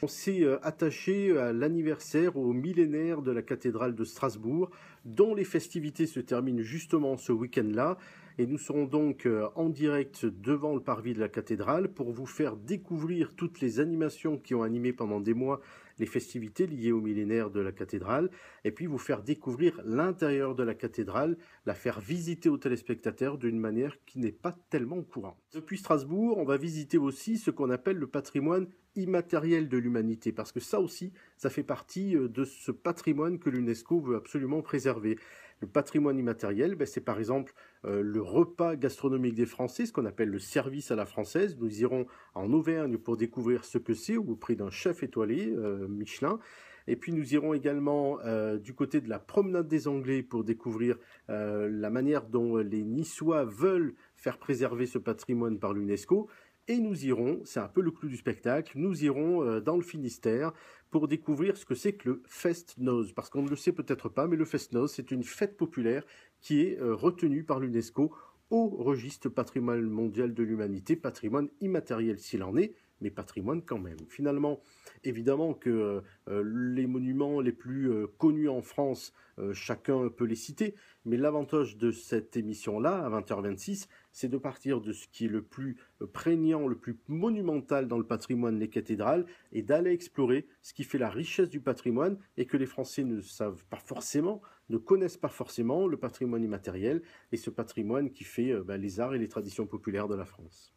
On s'est euh, attaché à l'anniversaire, au millénaire de la cathédrale de Strasbourg, dont les festivités se terminent justement ce week-end-là. Et nous serons donc euh, en direct devant le parvis de la cathédrale pour vous faire découvrir toutes les animations qui ont animé pendant des mois les festivités liées au millénaire de la cathédrale, et puis vous faire découvrir l'intérieur de la cathédrale, la faire visiter aux téléspectateurs d'une manière qui n'est pas tellement courante. Depuis Strasbourg, on va visiter aussi ce qu'on appelle le patrimoine immatériel de l'humanité, parce que ça aussi, ça fait partie euh, de ce patrimoine que l'UNESCO veut absolument préserver. Le patrimoine immatériel, ben, c'est par exemple euh, le repas gastronomique des Français, ce qu'on appelle le service à la française. Nous irons en Auvergne pour découvrir ce que c'est au prix d'un chef étoilé euh, Michelin. Et puis nous irons également du côté de la promenade des Anglais pour découvrir la manière dont les Niçois veulent faire préserver ce patrimoine par l'UNESCO. Et nous irons, c'est un peu le clou du spectacle, nous irons euh, dans le Finistère pour découvrir ce que c'est que le Fest-Noz. Parce qu'on ne le sait peut-être pas, mais le Fest-Noz, c'est une fête populaire qui est euh, retenue par l'UNESCO au registre patrimoine mondial de l'humanité, patrimoine immatériel s'il en est, mais patrimoine quand même. Finalement, évidemment que euh, les plus euh, connus en France, euh, chacun peut les citer, mais l'avantage de cette émission-là, à 20h26, c'est de partir de ce qui est le plus prégnant, le plus monumental dans le patrimoine, les cathédrales, et d'aller explorer ce qui fait la richesse du patrimoine et que les Français ne savent pas forcément, ne connaissent pas forcément le patrimoine immatériel et ce patrimoine qui fait ben, les arts et les traditions populaires de la France.